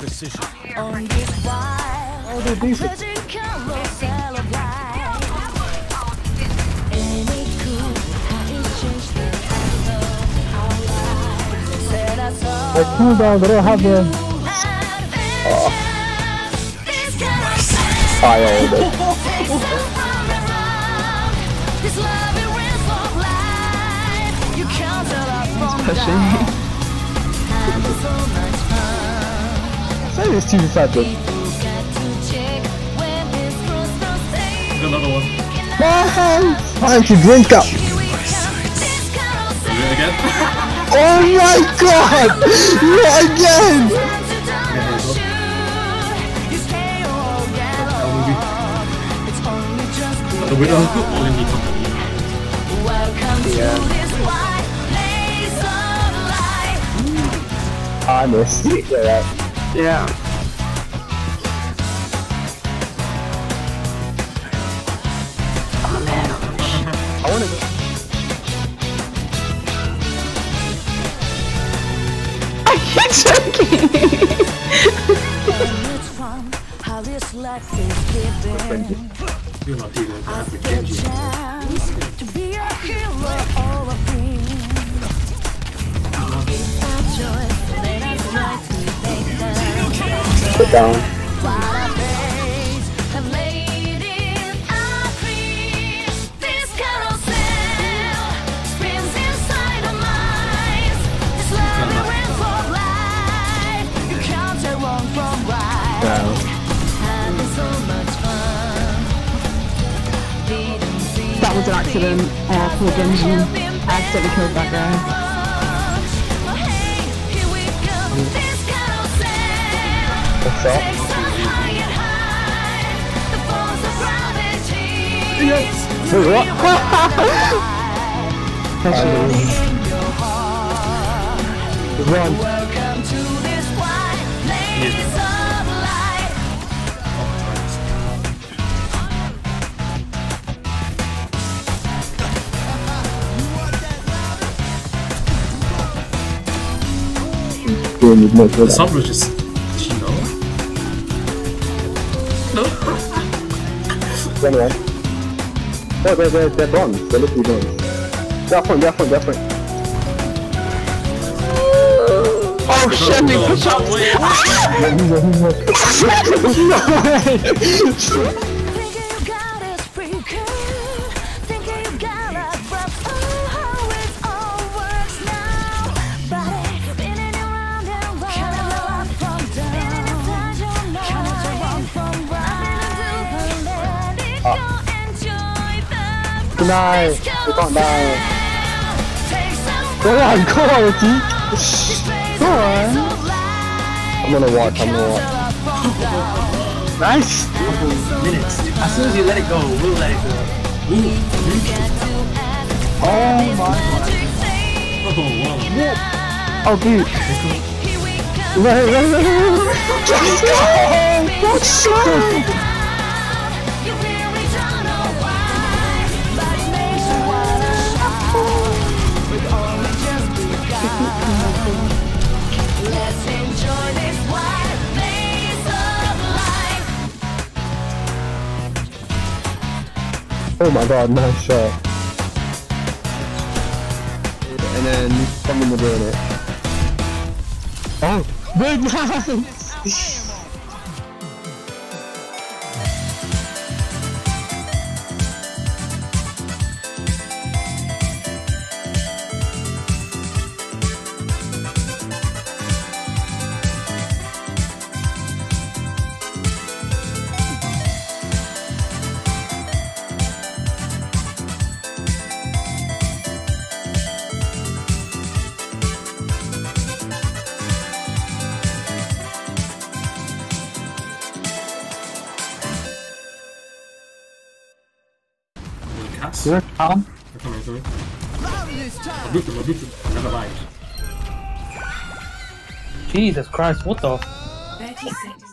precision. on this wild, Oh, they're decent. pleasant carousel of life. Ain't it cool how it changed the color of our lives? Set us all Like cooldown, they don't have the This carousel fire all day. takes us round and say. Another one. Time to drink up. Here we come, this carousel. Do it again. Oh my god! Not again! Time to don't shoot. You stay all galore. It's only just The winner only company. Welcome to this wide I go. Joking. And it's fun how this life. You're not dealing with I that with get a Genji. to be a our was an accident. Uh, poor Genji accidentally killed that guy. Hey, here we go. This carousel What's up? takes us flying high. The force of gravity. Wait, what? Precious. In your heart. Run. Welcome Game with no The good. Sombra just. Does she know? No. Run around. No, they're, they're, they're bronze. They're literally bronze. They're front, they're front, they're front. Oh shit, they push up. Thinking the Good night. ride. You can't die. Take some Go on, go on, Ricky. Go on. I'm gonna watch, I'm gonna watch. Up from. Nice. minutes. As soon as you let it go, we'll let it go. Oh my god. Oh, wow. Oh, dude. Right, right, right, right. Just go. What's up? Let's Oh my god, nice shot. And then someone would ruin it. Oh, big nice! Cats. You're down. They're coming to me. I'll boot them, I'll boot them. I never lied. Jesus Christ, what the? 30 seconds